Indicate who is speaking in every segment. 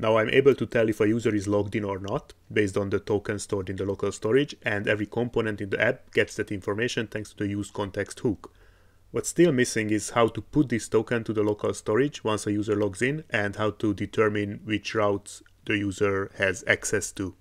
Speaker 1: Now I'm able to tell if a user is logged in or not based on the token stored in the local storage and every component in the app gets that information thanks to the use context hook. What's still missing is how to put this token to the local storage once a user logs in and how to determine which routes the user has access to.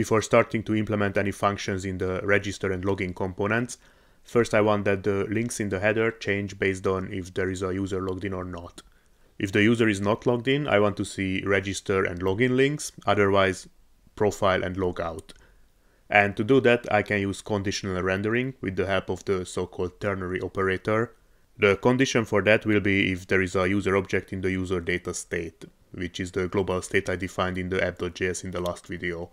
Speaker 1: Before starting to implement any functions in the register and login components, first I want that the links in the header change based on if there is a user logged in or not. If the user is not logged in, I want to see register and login links, otherwise profile and logout. And to do that, I can use conditional rendering with the help of the so-called ternary operator. The condition for that will be if there is a user object in the user data state, which is the global state I defined in the app.js in the last video.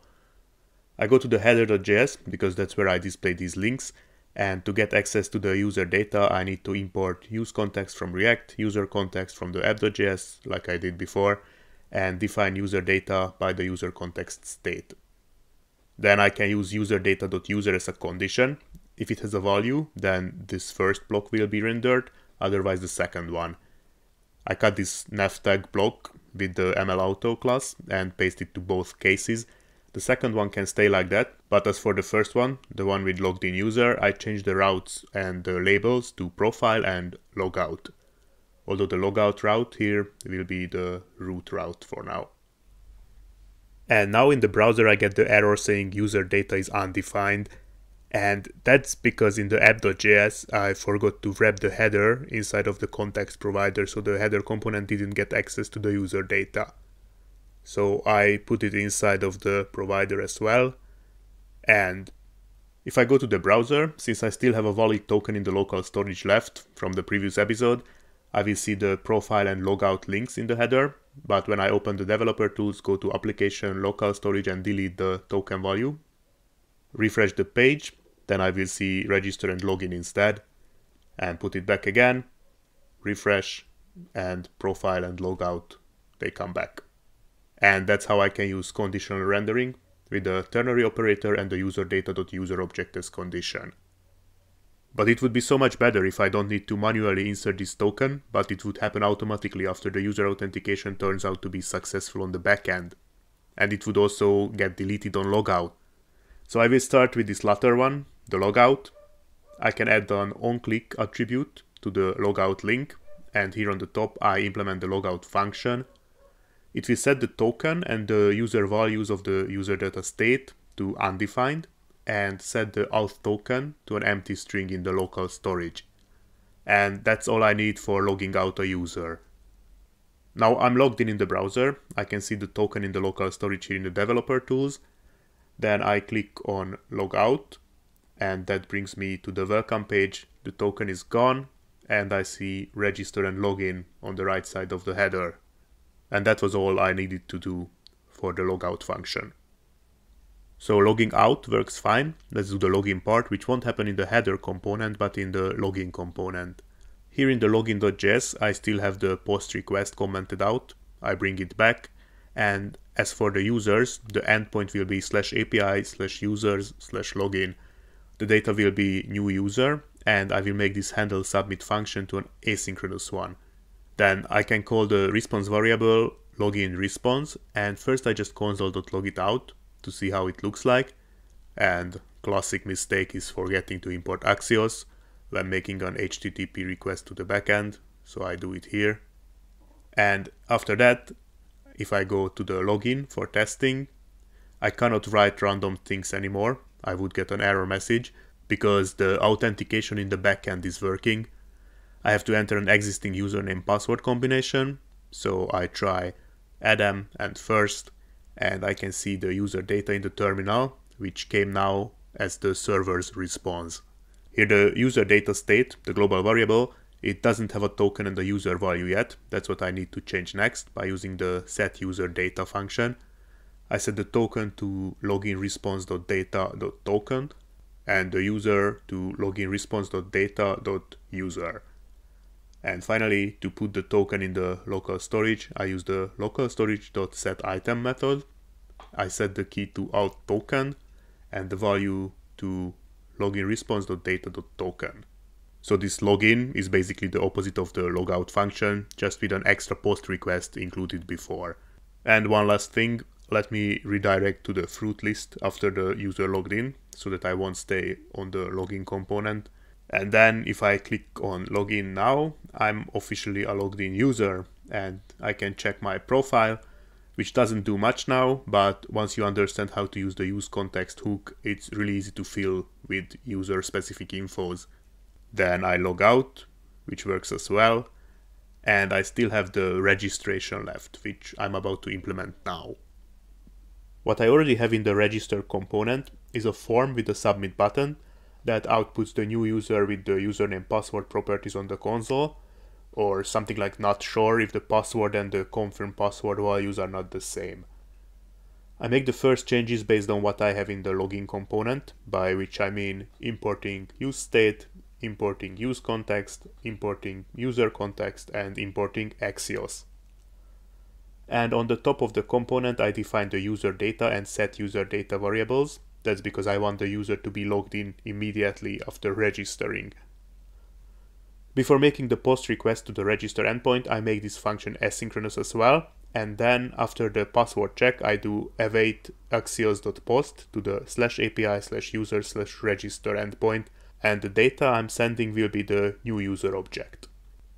Speaker 1: I go to the header.js because that's where I display these links. And to get access to the user data, I need to import use context from React, user context from the app.js, like I did before, and define user data by the user context state. Then I can use user data.user as a condition. If it has a value, then this first block will be rendered, otherwise the second one. I cut this nav tag block with the MLAuto class and paste it to both cases the second one can stay like that, but as for the first one, the one with logged in user, I changed the routes and the labels to profile and logout. Although the logout route here will be the root route for now. And now in the browser I get the error saying user data is undefined and that's because in the app.js I forgot to wrap the header inside of the context provider so the header component didn't get access to the user data. So I put it inside of the provider as well. And if I go to the browser, since I still have a valid token in the local storage left from the previous episode, I will see the profile and logout links in the header. But when I open the developer tools, go to application, local storage and delete the token value. Refresh the page, then I will see register and login instead. And put it back again, refresh, and profile and logout, they come back. And that's how I can use conditional rendering with the ternary operator and the user data.user object as condition. But it would be so much better if I don't need to manually insert this token, but it would happen automatically after the user authentication turns out to be successful on the backend. And it would also get deleted on logout. So I will start with this latter one, the logout. I can add an onClick attribute to the logout link, and here on the top I implement the logout function it will set the token and the user values of the user data state to undefined and set the auth token to an empty string in the local storage. And that's all I need for logging out a user. Now I'm logged in in the browser. I can see the token in the local storage here in the developer tools. Then I click on logout and that brings me to the welcome page. The token is gone and I see register and login on the right side of the header. And that was all I needed to do for the logout function. So logging out works fine. Let's do the login part, which won't happen in the header component, but in the login component. Here in the login.js, I still have the post request commented out. I bring it back. And as for the users, the endpoint will be slash API slash users slash login. The data will be new user, and I will make this handle submit function to an asynchronous one. Then I can call the response variable login response and first I just console.log it out to see how it looks like. And classic mistake is forgetting to import Axios when making an HTTP request to the backend. So I do it here. And after that, if I go to the login for testing, I cannot write random things anymore. I would get an error message because the authentication in the backend is working I have to enter an existing username password combination. So I try Adam and first, and I can see the user data in the terminal, which came now as the server's response. Here the user data state, the global variable, it doesn't have a token and a user value yet. That's what I need to change next by using the set user data function. I set the token to login response.data.token and the user to login response.data.user. And finally, to put the token in the local storage, I use the local storage.setItem method. I set the key to auth token and the value to login response.data.token. So this login is basically the opposite of the logout function, just with an extra post request included before. And one last thing, let me redirect to the fruit list after the user logged in, so that I won't stay on the login component. And then if I click on login now, I'm officially a logged in user and I can check my profile, which doesn't do much now, but once you understand how to use the use context hook, it's really easy to fill with user specific infos. Then I log out, which works as well. And I still have the registration left, which I'm about to implement now. What I already have in the register component is a form with a submit button that outputs the new user with the username password properties on the console, or something like not sure if the password and the confirm password values are not the same. I make the first changes based on what I have in the login component, by which I mean importing use state, importing use context, importing user context, and importing Axios. And on the top of the component, I define the user data and set user data variables. That's because I want the user to be logged in immediately after registering. Before making the post request to the register endpoint, I make this function asynchronous as well. And then after the password check, I do await axios.post to the slash API slash user slash register endpoint and the data I'm sending will be the new user object.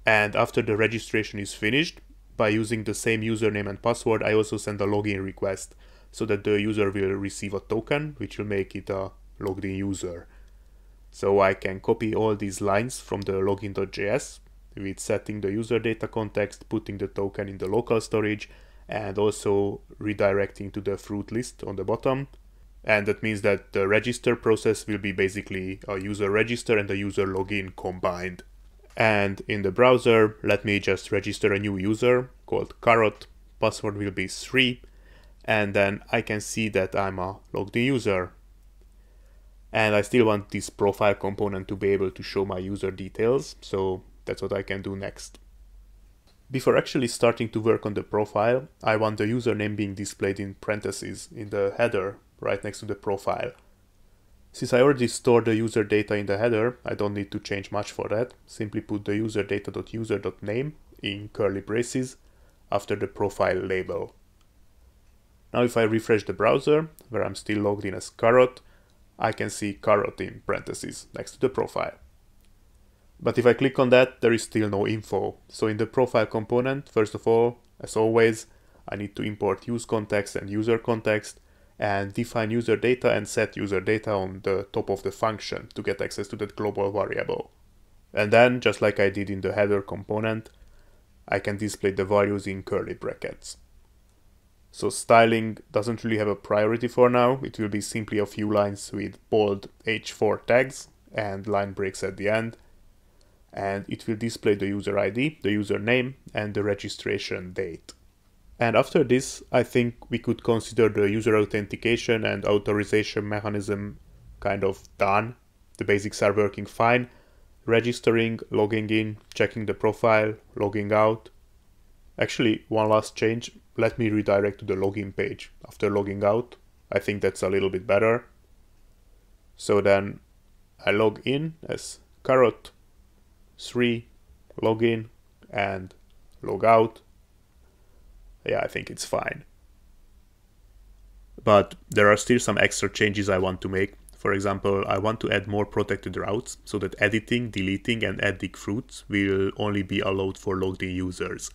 Speaker 1: And after the registration is finished, by using the same username and password, I also send a login request so that the user will receive a token, which will make it a logged in user. So I can copy all these lines from the login.js with setting the user data context, putting the token in the local storage, and also redirecting to the fruit list on the bottom and that means that the register process will be basically a user register and a user login combined. And in the browser, let me just register a new user called Carrot. Password will be 3. And then I can see that I'm a logged in user. And I still want this profile component to be able to show my user details. So that's what I can do next. Before actually starting to work on the profile, I want the username being displayed in parentheses in the header right next to the profile. Since I already stored the user data in the header, I don't need to change much for that. Simply put the user data.user.name in curly braces after the profile label. Now if I refresh the browser, where I'm still logged in as Carrot, I can see Carrot in parentheses next to the profile. But if I click on that, there is still no info. So in the profile component, first of all, as always, I need to import use context and user context, and define user data and set user data on the top of the function to get access to that global variable. And then, just like I did in the header component, I can display the values in curly brackets. So styling doesn't really have a priority for now, it will be simply a few lines with bold h4 tags and line breaks at the end, and it will display the user ID, the username, and the registration date. And after this, I think we could consider the user authentication and authorization mechanism kind of done. The basics are working fine. Registering, logging in, checking the profile, logging out. Actually, one last change. Let me redirect to the login page after logging out. I think that's a little bit better. So then I log in as carrot 3, login, and log out yeah, I think it's fine. But there are still some extra changes I want to make. For example, I want to add more protected routes so that editing, deleting and adding fruits will only be allowed for logged in users.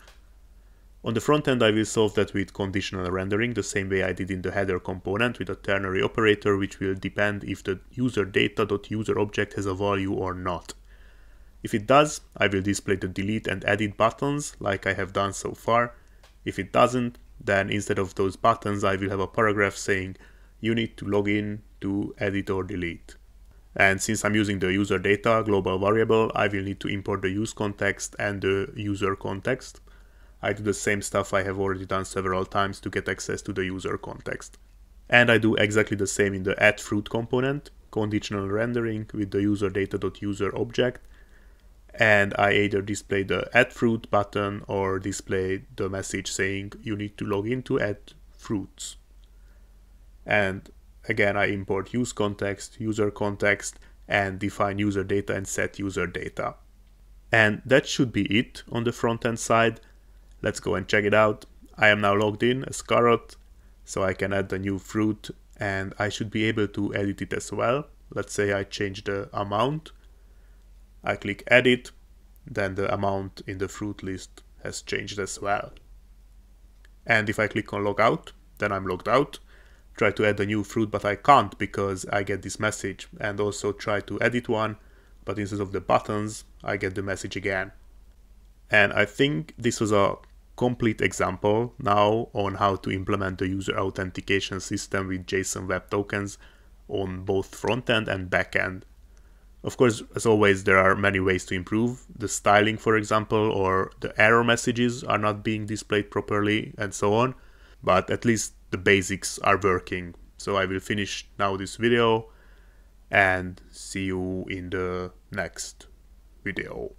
Speaker 1: On the front end, I will solve that with conditional rendering the same way I did in the header component with a ternary operator which will depend if the user data.user object has a value or not. If it does, I will display the delete and edit buttons like I have done so far, if it doesn't, then instead of those buttons, I will have a paragraph saying you need to log in to edit or delete. And since I'm using the user data global variable, I will need to import the use context and the user context. I do the same stuff I have already done several times to get access to the user context. And I do exactly the same in the add fruit component, conditional rendering with the user data.user object, and I either display the add fruit button or display the message saying you need to log in to add fruits. And again, I import use context, user context, and define user data and set user data. And that should be it on the front end side. Let's go and check it out. I am now logged in as carrot, so I can add the new fruit and I should be able to edit it as well. Let's say I change the amount. I click edit, then the amount in the fruit list has changed as well. And if I click on logout, then I'm logged out. Try to add a new fruit, but I can't because I get this message. And also try to edit one, but instead of the buttons, I get the message again. And I think this was a complete example now on how to implement the user authentication system with JSON Web Tokens on both front end and back end. Of course, as always, there are many ways to improve. The styling, for example, or the error messages are not being displayed properly and so on. But at least the basics are working. So I will finish now this video and see you in the next video.